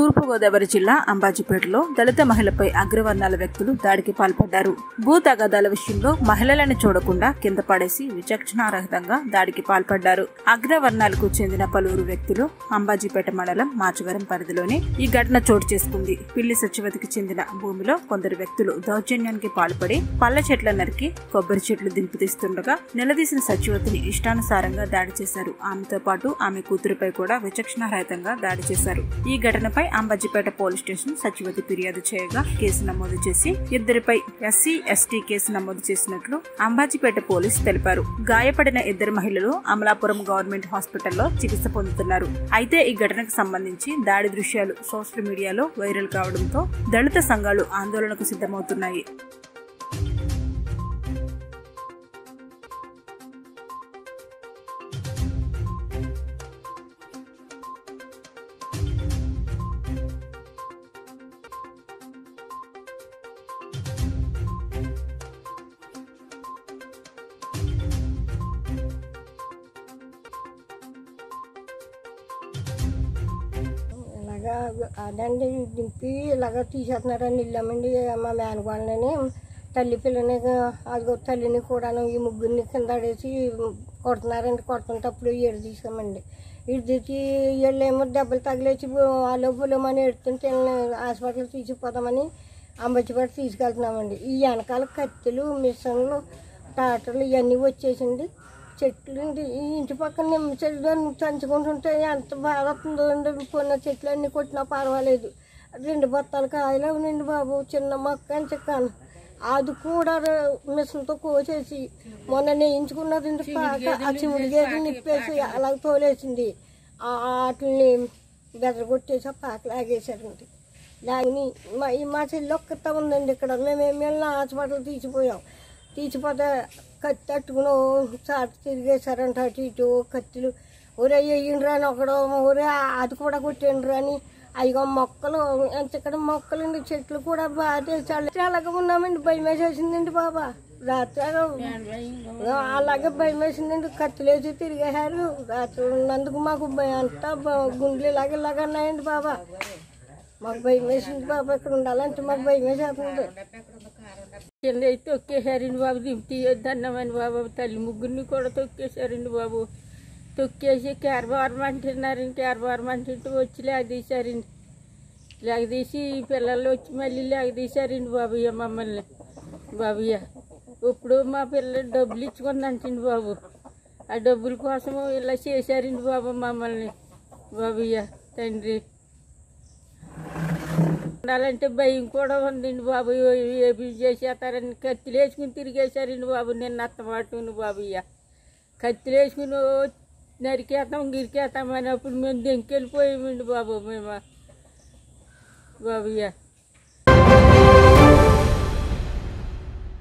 తూర్పుగోదావరి జిల్లా అంబాజీపేటలో దళిత మహిళపై అగ్రవర్ణాల వ్యక్తులు దాడికి పాల్పడ్డారు. భూ తగాదాల విషయంలో మహిళలను చూడకుండా కింద పడేసి విచక్షణారహితంగా దాడికి పాల్పడ్డారు. అగ్రవర్ణాలకు చెందిన పలువురు వ్యక్తులు అంబాజీపేట మండలం మాచవరం పరిధిలోని ఈ ఘటన చోటు చేసుకుంది. పిల్లి సచివతికి చెందిన భూమిలో కొందరు వ్యక్తులు దౌర్జన్యానికి పాల్పడి పళ్ళ చెట్ల నరికి కొబ్బరి చెట్లు దింపుతీస్తుండగా నిలదీసిన సచివతిని ఇష్టానుసారంగా దాడి చేశారు. ఆమెతో పాటు ఆమె కూతురుపై కూడా విచక్షణారహితంగా దాడి చేశారు. ఈ ఘటనపై అంబాజీపేట పోలీస్ స్టేషన్ సచివతి ఫిర్యాదు చేయగా కేసు నమోదు చేసి ఇద్దరిపై ఎస్సీ ఎస్టీ కేసు నమోదు చేసినట్లు అంబాజీపేట పోలీస్ తెలిపారు. గాయపడిన ఇద్దరు మహిళలు అమలాపురం గవర్నమెంట్ హాస్పిటల్లో చికిత్స పొందుతున్నారు. అయితే ఈ ఘటనకు సంబంధించి దాడి దృశ్యాలు సోషల్ మీడియాలో వైరల్ కావడంతో దళిత సంఘాలు ఆందోళనకు సిద్ధమవుతున్నాయి. అలాగా అదండి దింపి ఇలాగ తీసేస్తున్నారని వెళ్ళామండి మా మేనగోళ్ళని తల్లి పిల్లని అదిగో తల్లిని కూడాను ఈ ముగ్గురిని కింద ఆడేసి కొడుతున్నారండి. కొడుతున్నప్పుడు ఏడు తీసామండి. ఇటు వీళ్ళేమో దెబ్బలు తగిలేసి వాళ్ళు పొలమని ఎడుతుంటే హాస్పిటల్ తీసుకుపోదామని అంబచ్చిపేట తీసుకెళ్తున్నామండి. ఈ వెనకాల కత్తులు మిషన్లు ట్రాక్టర్లు ఇవన్నీ వచ్చేసింది. చెట్లు ఇంటి ఈ ఇంటి పక్కన నిమ్మ చెట్లు తంచుకుంటుంటే ఎంత బాగా వస్తుందో అండి పొన్న చెట్లు అన్నీ కొట్టినా పర్వాలేదు. రెండు బత్తాలు కాయలు అవునండి బాబు. చిన్న మొక్క అని చెక్కాను అది కూడా మిషన్తో కోసేసి మొన్న నేయించుకున్నదండి పాక. ఆ నిప్పేసి అలా తోలేసింది. ఆ వాటిని బెదరగొట్టేసి ఆ పాక లాగేశారండి. లాగిని మా ఈ మా చెల్లి ఒక్కతా ఉందండి ఇక్కడ. మేమేమి వెళ్ళిన హాస్పిటల్ తీసిపోయాం. తీసిపోతే కత్తి తట్టుకుని సార్ తిరిగేశారంట అటు ఇటు కత్తులు. ఒరే వేయండిరా అని ఒకడు ఒరే అది కూడా కొట్టండిరా అని. అయ్యో మొక్కలు ఎంత ఇక్కడ మొక్కలండి? చెట్లు కూడా బాగా చాలా ఉన్నామండి? భయం వేసేసిందండి బాబా. రాత్రి అలాగే భయం వేసిందండి. కత్తులేసి తిరిగేశారు. రాత్రి ఉన్నందుకు మాకు అంతా గుండెలు ఇలాగ ఇలాగ ఉన్నాయండి బాబా. మాకు భయం వేసింది బాబా. ఇక్కడ ఉండాలంటే మాకు భయం వేసేస్తుంది. కింద అయితే తొక్కేశారండి బాబు దింపి తీయొద్దన్నామని బాబు తల్లి ముగ్గురిని కూడా తొక్కేశారండి బాబు తొక్కేసి కేరబారం అంటున్నారండి కేరబారం అంటుంటే వచ్చి లేగదీశారండి లేగదీసి పిల్లలు వచ్చి మళ్ళీ లేగదీశారండి బాబయ్య మమ్మల్ని బాబయ్య ఇప్పుడు మా పిల్లలు డబ్బులు ఇచ్చుకుందంటండి బాబు ఆ డబ్బుల కోసం ఇలా చేశారండి బాబు మమ్మల్ని బాబయ్య తండ్రి ఉండాలంటే భయం కూడా ఉందండి బాబు ఏపీ చేసేస్తారని కత్తిలు వేసుకుని తిరిగేశారండి బాబు నిన్న అత్తమాటుని బాబు ఇయ్య. కత్తిలు వేసుకుని ఓ నరికేస్తాం గిరికేస్తాం అని అప్పుడు మేము దెంకెళ్ళిపోయామండి బాబు మేము. బాబు ఇయ్య.